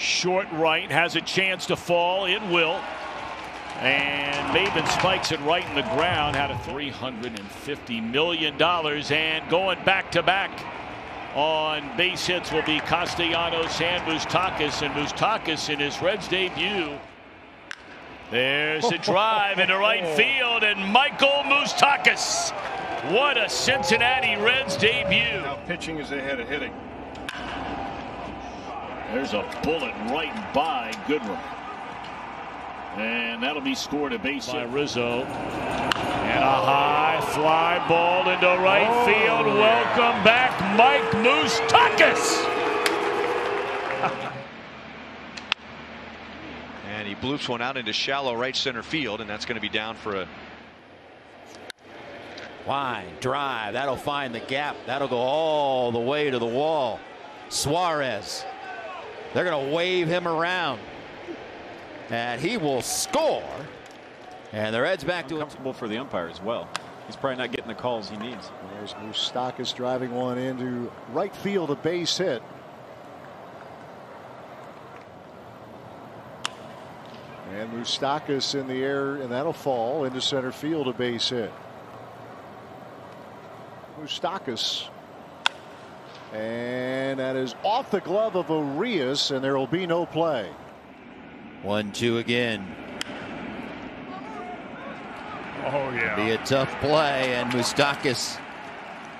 short right, has a chance to fall. It will. And Maybin spikes it right in the ground. Had a $350 million. And going back to back on base hits will be Castellanos and Moustakas. And Moustakas in his Reds debut. There's a drive into right field. And Michael Moustakas. What a Cincinnati Reds debut. Now pitching is ahead of hitting. There's a bullet right by Goodrum. And that'll be scored a base by Rizzo. And a high fly ball into right oh. field. Welcome back, Mike Moustakas. and he bloops one out into shallow right center field, and that's going to be down for a line drive. That'll find the gap. That'll go all the way to the wall. Suarez they're going to wave him around. And he will score. And the Reds back to comfortable for the umpire as well. He's probably not getting the calls he needs. There's Moustakas driving one into right field, a base hit. And Moustakas in the air, and that'll fall into center field, a base hit. Moustakas and that is off the glove of Urias, and there will be no play. One, two again. Oh, yeah. It'll Be a tough play, and Moustakas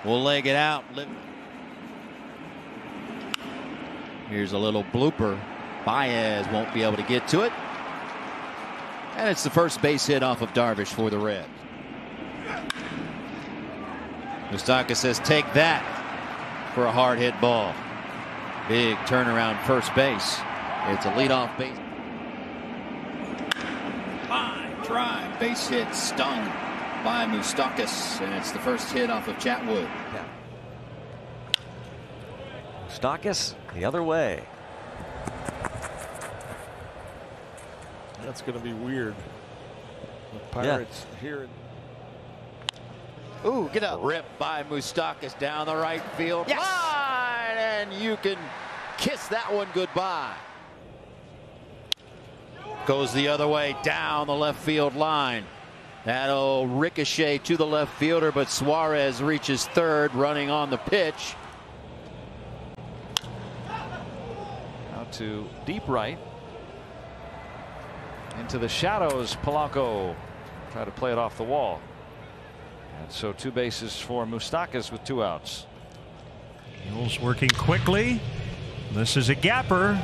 will leg it out. Here's a little blooper. Baez won't be able to get to it. And it's the first base hit off of Darvish for the Reds. Moustakas says, take that for a hard hit ball. Big turnaround first base. It's a leadoff base. Line drive, base hit, stung by Moustakas, and it's the first hit off of Chatwood. Yeah. Moustakas the other way. That's going to be weird. The Pirates yeah. here Ooh, get up. rip by Moustakas down the right field yes. line, and you can kiss that one goodbye. Goes the other way down the left field line. That'll ricochet to the left fielder, but Suarez reaches third, running on the pitch. Out to deep right. Into the shadows, Polanco. Try to play it off the wall. And so two bases for Moustakas with two outs. Mules working quickly. This is a gapper.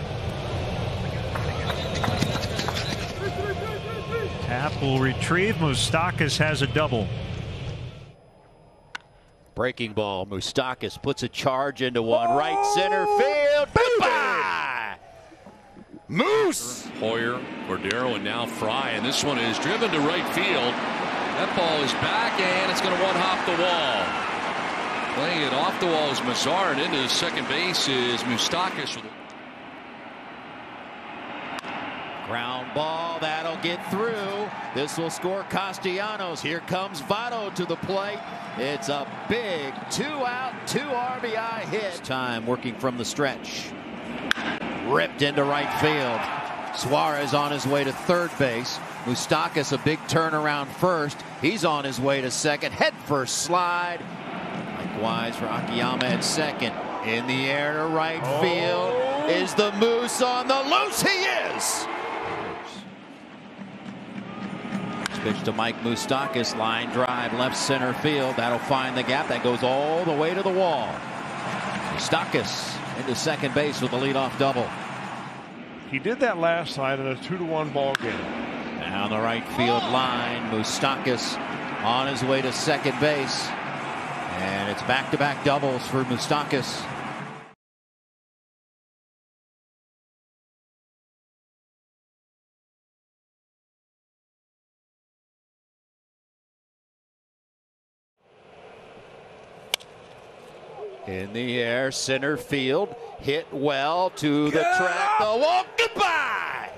Happ will retrieve. Moustakas has a double. Breaking ball. Moustakas puts a charge into one. Right center field. Goodbye. Moose. Hoyer, Cordero, and now Fry. And this one is driven to right field. That ball is back and it's going to one hop the wall. Playing it off the wall is Mazara and into the second base is Moustakas. Ground ball that'll get through. This will score Castellanos. Here comes Votto to the plate. It's a big two out, two RBI hit. Time working from the stretch. Ripped into right field. Suarez on his way to third base. Moustakas a big turnaround first. He's on his way to second. Head first slide. Likewise for Akiyama at second. In the air to right oh. field. Is the Moose on the loose? He is. Pitch to Mike Moustakas. Line drive left center field. That'll find the gap. That goes all the way to the wall. Moustakas into second base with the leadoff double. He did that last night in a two to one ball game. Down the right field line, Moustakas on his way to second base. And it's back to back doubles for Moustakas. In the air, center field, hit well to the track, the walk, goodbye!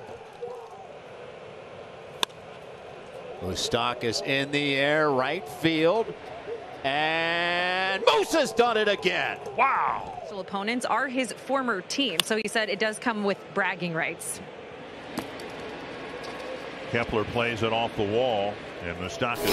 Moustakas in the air, right field, And Moose has done it again. Wow. Opponents are his former team, so he said it does come with bragging rights. Kepler plays it off the wall, and Moustakas.